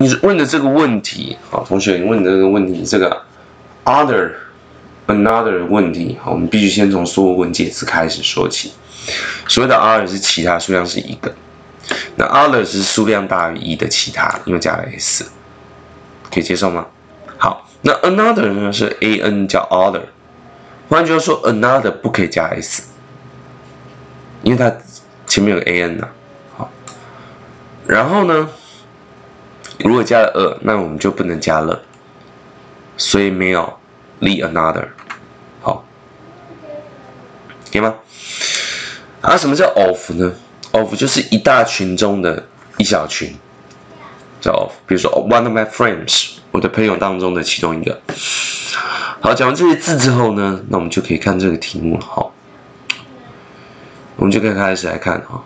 你问的这个问题，好，同学，你问的这个问题，这个 other another 问题，好，我们必须先从所有文解字开始说起。所谓的 other 是其他数量是一个，那 other 是数量大于一的其他，因为加了 s，可以接受吗？好，那 another 呢是 a n 叫 other，换句话说，another 不可以加 s，因为它前面有 a n 呐。好，然后呢？如果加了二，那我们就不能加了，所以没有 the another，好，可以吗？啊，什么叫 of 呢？of 就是一大群中的一小群，叫 of。比如说 one of my friends，我的朋友当中的其中一个。好，讲完这些字之后呢，那我们就可以看这个题目了。好，我们就可以开始来看哈，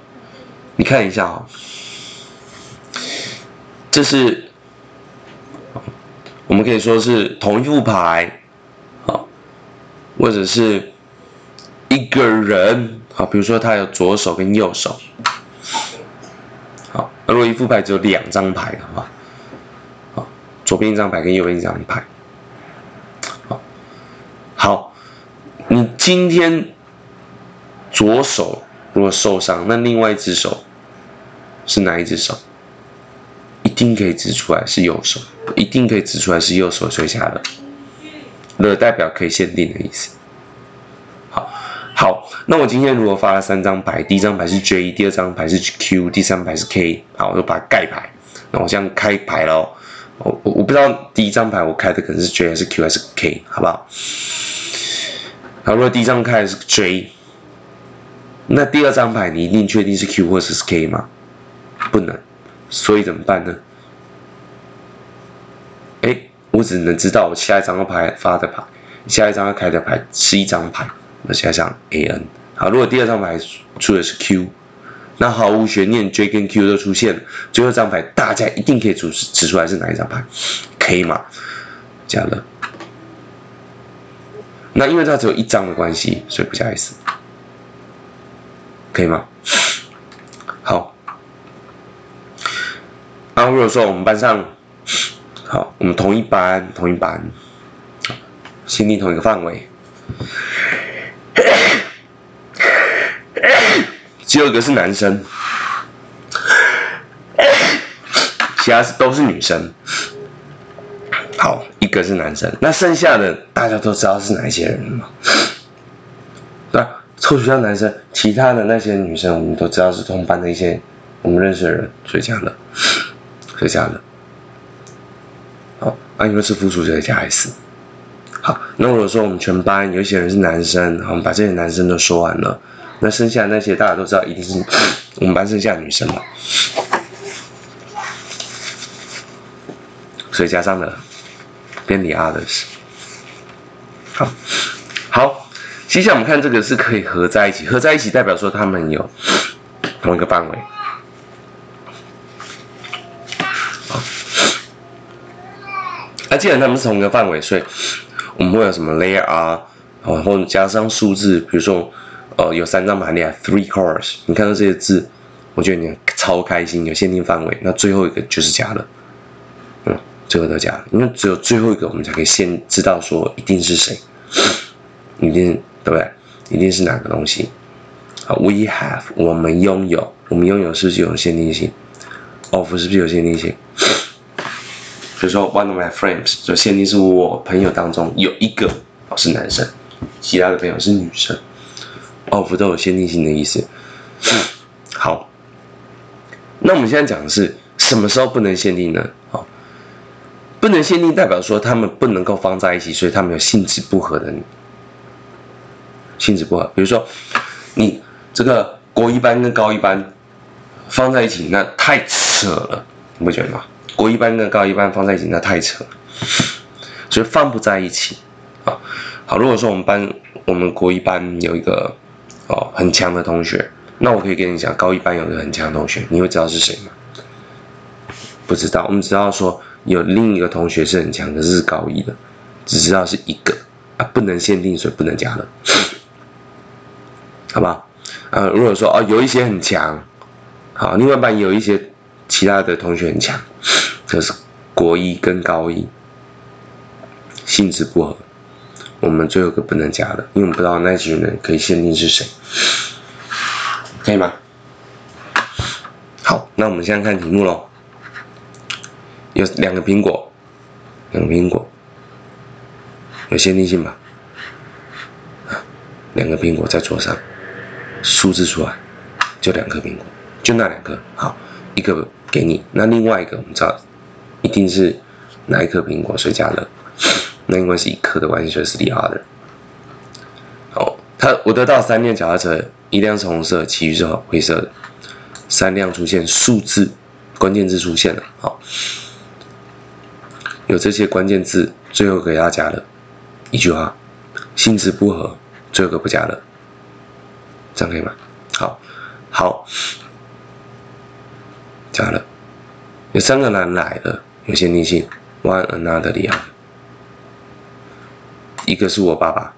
你看一下哈。这是，我们可以说是同一副牌，好，或者是一个人，好，比如说他有左手跟右手，好，如果一副牌只有两张牌的话，好，左边一张牌跟右边一张牌，好，好，你今天左手如果受伤，那另外一只手是哪一只手？一定可以指出来是右手，一定可以指出来是右手垂下的，了代表可以限定的意思。好，好，那我今天如果发了三张牌，第一张牌是 J，第二张牌是 Q，第三牌是 K，好，我就把它盖牌。那我这样开牌喽，我我我不知道第一张牌我开的可能是 J 还是 Q 还是 K，好不好？好，如果第一张开的是 J，那第二张牌你一定确定是 Q 或者是 K 吗？不能。所以怎么办呢？哎，我只能知道我下一张要牌发的牌，下一张要开的牌是一张牌，那下一张 A N。好，如果第二张牌出的是 Q，那毫无悬念，J 跟 Q 都出现了，最后张牌大家一定可以指指出来是哪一张牌，K 嘛，加了。那因为它只有一张的关系，所以不加 S，可以吗？那，如果说我们班上，好，我们同一班，同一班，心里同一个范围，只有一个是男生，其他是都是女生。好，一个是男生，那剩下的大家都知道是哪一些人了吗？对吧？凑学校男生，其他的那些女生，我们都知道是同班的一些我们认识的人，所以这样的。就加了，好，那因为是复数，就加 s。好，那如果说我们全班有一些人是男生，好，我们把这些男生都说完了，那剩下那些大家都知道，一定是我们班剩下女生嘛，所以加上了编理 others。好，好，接下来我们看这个是可以合在一起，合在一起代表说他们有同一个范围。那既然他们是同一个范围，所以我们会有什么 layer R，然后加上数字，比如说，呃，有三张牌，你 three cards，你看到这些字，我觉得你超开心，有限定范围。那最后一个就是加了，嗯，最后都加，因为只有最后一个我们才可以先知道说一定是谁，一定对不对？一定是哪个东西？好，we have，我们拥有，我们拥有是不是有限定性？of 是不是有限定性？比如说，one of my friends 就限定是我朋友当中有一个是男生，其他的朋友是女生，of 都有限定性的意思。好，那我们现在讲的是什么时候不能限定呢？好，不能限定代表说他们不能够放在一起，所以他们有性质不合的性质不合。比如说，你这个国一班跟高一班放在一起，那太扯了，你不觉得吗？国一班跟高一班放在一起，那太扯，所以放不在一起。啊，好，如果说我们班我们国一班有一个哦很强的同学，那我可以跟你讲，高一班有一个很强的同学，你会知道是谁吗？不知道，我们知道说有另一个同学是很强，可是是高一的，只知道是一个啊，不能限定，所以不能加了，好不好？呃，如果说哦有一些很强，好，另外班有一些其他的同学很强。就是国一跟高一性质不合，我们最后一个不能加了，因为我们不知道那群人可以限定是谁，可以吗？好，那我们现在看题目喽。有两个苹果，两个苹果，有限定性吧？两个苹果在桌上，数字出来，就两颗苹果，就那两颗。好，一个给你，那另外一个我们知道，一定是哪一颗苹果，谁加了。那因为是一颗的关系，所以是 the other。好，他我得到三辆脚踏车，一辆是红色，其余是灰色的。三辆出现数字，关键字出现了。好。有这些关键字，最后给大家加了一句话，性质不合，最后个不加了，这样可以吗？好，好，加了，有三个人来了，有限定性，one another 的啊，一个是我爸爸，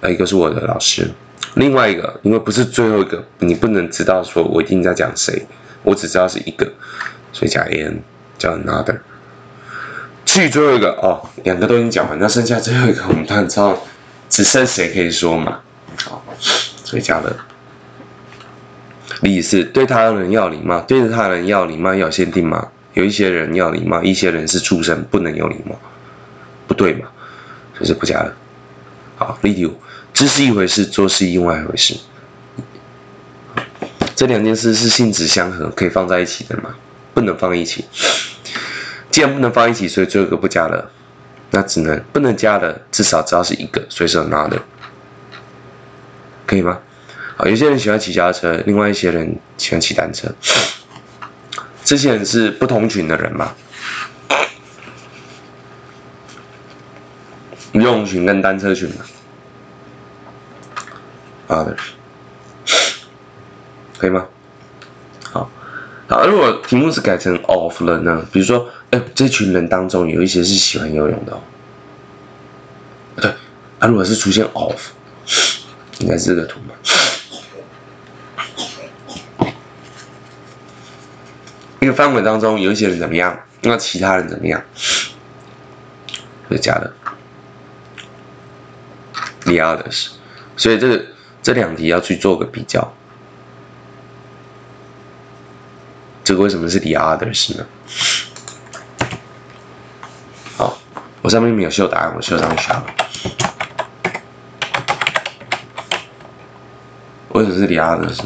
呃，一个是我的老师，另外一个，因为不是最后一个，你不能知道说我一定在讲谁，我只知道是一个，所以加 an，叫 another。去最后一个哦，两个都已经讲完，那剩下最后一个，我们当然知道只剩谁可以说嘛。好，所以加了例子是对他人要礼貌，对着他人要礼貌要限定吗？有一些人要礼貌，一些人是畜生，不能有礼貌，不对嘛？所以是不加了。好，例题五，知是一回事，做是另外一回事。这两件事是性质相合，可以放在一起的吗？不能放一起。既然不能放一起，所以最后一个不加了，那只能不能加的，至少知道是一个，所以是 another，可以吗？好，有些人喜欢骑脚踏车，另外一些人喜欢骑单车，这些人是不同群的人嘛？游泳群跟单车群嘛？others，可以吗？好，好，如果题目是改成 of 了呢？比如说。哎，这群人当中有一些是喜欢游泳的哦。对，他如果是出现 off，应该是这个图嘛？一个范围当中有一些人怎么样？那其他人怎么样？是假的，the others。所以这个这两题要去做个比较。这个为什么是 the others 呢？好我上面没有秀答案，我秀上去了。为什么是 the others？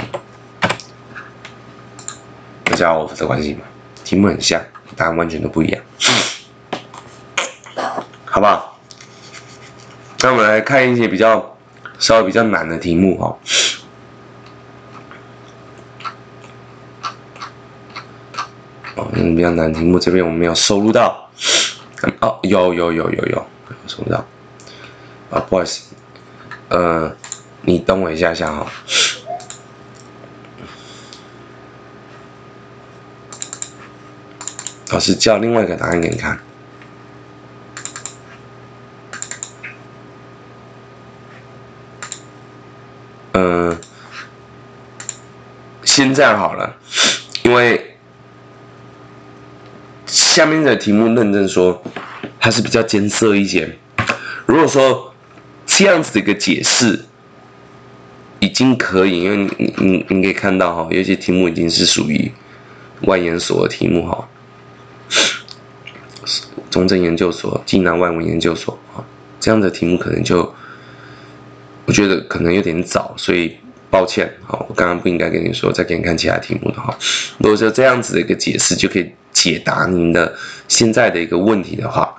加 off 的关系嘛？题目很像，答案完全都不一样，好不好？那我们来看一些比较稍微比较难的题目哈。哦，比较难题目这边我们没有收录到。哦，有有有有有，收到。啊，不好意思，呃，你等我一下下哈。老师叫另外一个答案给你看。嗯，先这样好了，因为。下面的题目认真说，它是比较艰涩一些。如果说这样子的一个解释已经可以，因为你你你可以看到哈，有些题目已经是属于外研所的题目哈，中正研究所、暨南外文研究所啊，这样的题目可能就我觉得可能有点早，所以抱歉啊，我刚刚不应该跟你说，再给你看其他题目的哈。如果说这样子的一个解释就可以。解答您的现在的一个问题的话，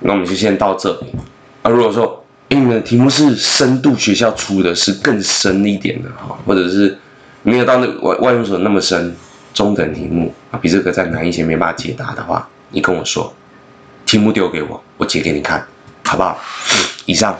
那我们就先到这里。啊，如果说你们的题目是深度学校出的，是更深一点的哈，或者是没有到那外外文所那么深，中等题目啊，比这个再难一些，没办法解答的话，你跟我说，题目丢给我，我解给你看，好不好？以上。